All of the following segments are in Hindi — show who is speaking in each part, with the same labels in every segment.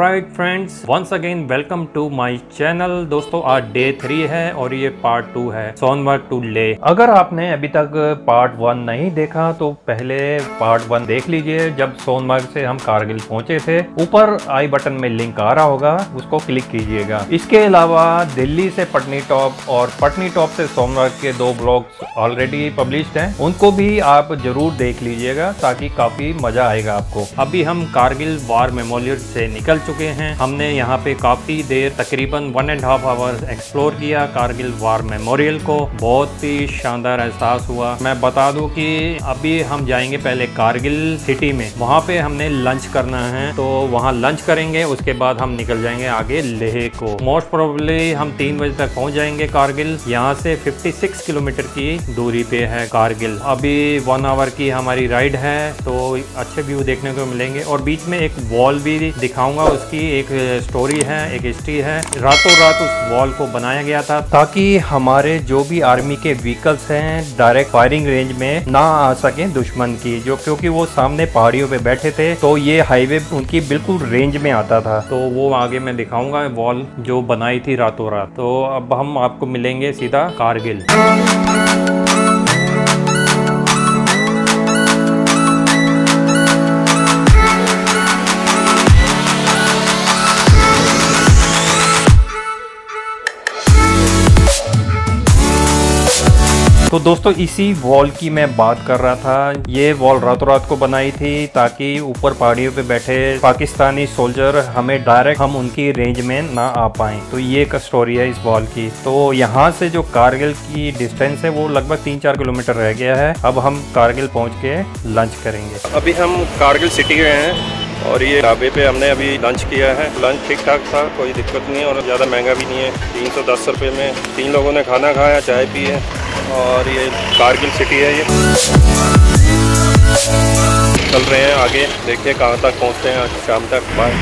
Speaker 1: Right friends once again welcome to my channel दोस्तों, आज डे थ्री है और ये पार्ट टू है. सोनमर्ग टू ले. अगर आपने अभी तक पार्ट वन नहीं देखा तो पहले पार्ट वन देख लीजिए. जब सोनमर्ग से हम कारगिल पहुँचे थे, ऊपर आई बटन में लिंक आ रहा होगा. उसको क्लिक कीजिएगा. इसके अलावा दिल्ली से पटनी टॉप और पटनी टॉप से सोनमर्ग के दो ब्लॉग्स ऑलरेडी पब्लिश्ड हैं. उनको भी आप ज़रूर देख लीजिएगा ताकि काफ़ी मज़ा आएगा आपको. अभी हम कारगिल वार मेमोरियल से निकल चुके हैं। हमने यहाँ पे काफ़ी देर तकरीबन one and half hour explore किया कारगिल वार मेमोरियल को। बहुत ही शानदार एहसास हुआ। मैं बता दूँ कि अभी हम जाएँगे पहले कारगिल सिटी में। वहाँ पे हमने लंच करना है तो वहाँ लंच करेंगे, उसके बाद हम निकल जाएँगे आगे लेह को। मोस्ट प्रोबेबली हम तीन बजे तक पहुँच जाएँगे कारगिल यहाँ से 56 किलोमीटर की दूरी पे है कारगिल अभी वन आवर की हमारी राइड है तो अच्छे व्यू देखने को मिलेंगे। और बीच में एक वॉल भी दिखाऊँगा उसकी एक स्टोरी है, एक हिस्ट्री है। रातों रात उस वॉल को बनाया गया था ताकि हमारे जो भी आर्मी के व्हीकल्स हैं डायरेक्ट फायरिंग रेंज में ना आ सके दुश्मन की। जो क्योंकि वो सामने पहाड़ियों पे बैठे थे तो ये हाईवे उनकी बिल्कुल रेंज में आता था। तो वो आगे मैं दिखाऊँगा वॉल जो बनाई थी रातों रात। तो अब हम आपको मिलेंगे सीधा कारगिल। तो दोस्तों, इसी वॉल की मैं बात कर रहा था। ये वॉल रातों रात को बनाई थी ताकि ऊपर पहाड़ियों पे बैठे पाकिस्तानी सोल्जर हमें डायरेक्ट हम उनकी रेंज में ना आ पाए। तो ये एक स्टोरी है इस वॉल की। तो यहाँ से जो कारगिल की डिस्टेंस है, वो लगभग तीन चार किलोमीटर रह गया है। अब हम कारगिल पहुँच के लंच करेंगे।
Speaker 2: अभी हम कारगिल सिटी गए हैं। और ये ढाबे पे हमने अभी लंच किया है। लंच ठीक ठाक था, कोई दिक्कत नहीं है और ज़्यादा महँगा भी नहीं है। तीन सौ दस रुपये में तीन लोगों ने खाना खाया, चाय पी है और ये कारगिल सिटी है ये। चल रहे हैं आगे, देखिए कहाँ तक पहुँचते हैं आज, शाम तक bye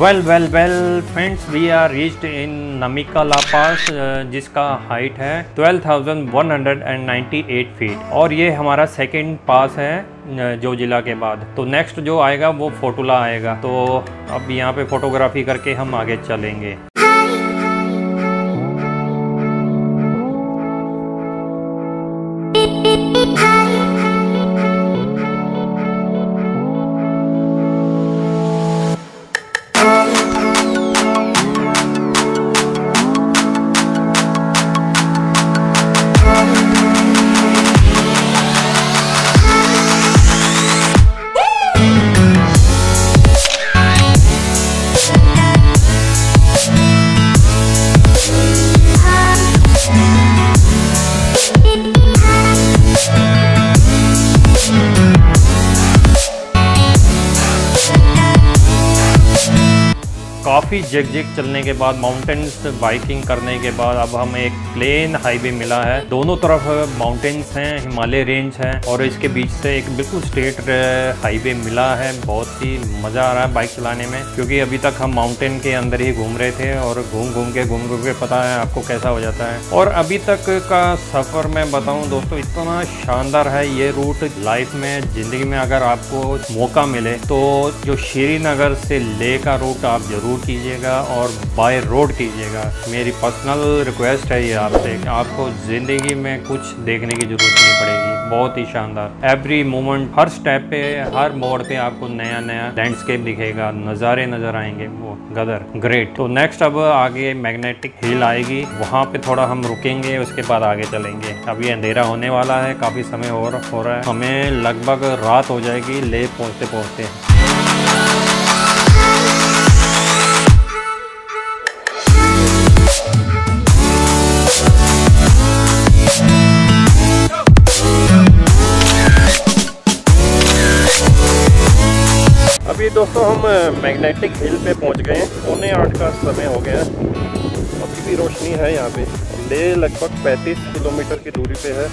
Speaker 1: well well well friends we are reached in Namika pass जिसका हाइट है 12,198 फीट और ये हमारा सेकंड पास है uh, जो जिला के बाद. तो नेक्स्ट जो आएगा वो फोटोला आएगा. तो अब यहाँ पे फोटोग्राफी करके हम आगे चलेंगे. काफ़ी जग जग चलने के बाद माउंटेन्स बाइकिंग करने के बाद, अब हमें एक प्लेन हाईवे मिला है। दोनों तरफ़ माउंटेन्स हैं, हिमालय रेंज है, और इसके बीच से एक बिल्कुल स्ट्रेट हाईवे मिला है। बहुत ही मज़ा आ रहा है बाइक चलाने में, क्योंकि अभी तक हम माउंटेन के अंदर ही घूम रहे थे, और घूम घूम के, घूम घूम के पता है आपको कैसा हो जाता है। और अभी तक का सफ़र मैं बताऊँ दोस्तों, इतना शानदार है ये रूट लाइफ में, ज़िंदगी में अगर आपको मौका मिले तो जो श्रीनगर से ले का रूट आप ज़रूर कीजिएगा और बाय रोड कीजिएगा। मेरी पर्सनल रिक्वेस्ट है ये आपसे आपको ज़िंदगी में कुछ देखने की ज़रूरत नहीं पड़ेगी। बहुत ही शानदार। एवरी मोमेंट हर स्टेप पे, हर मोड़ पे आपको नया नया लैंडस्केप दिखेगा। नज़ारे नज़र आएँगे। वो गदर ग्रेट तो नेक्स्ट अब आगे मैग्नेटिक हिल आएगी। वहाँ पे थोड़ा हम रुकेंगे, उसके बाद आगे चलेंगे। अभी अंधेरा होने वाला है, काफ़ी समय और हो रहा है। हमें लगभग रात हो जाएगी, ले पहुँचते पहुँचते
Speaker 2: अभी दोस्तों हम मैग्नेटिक हिल पे पहुँच गए हैं। पौने आठ का समय हो गया है। अभी भी रोशनी है यहाँ पे। ले लगभग 35 किलोमीटर की दूरी पे है।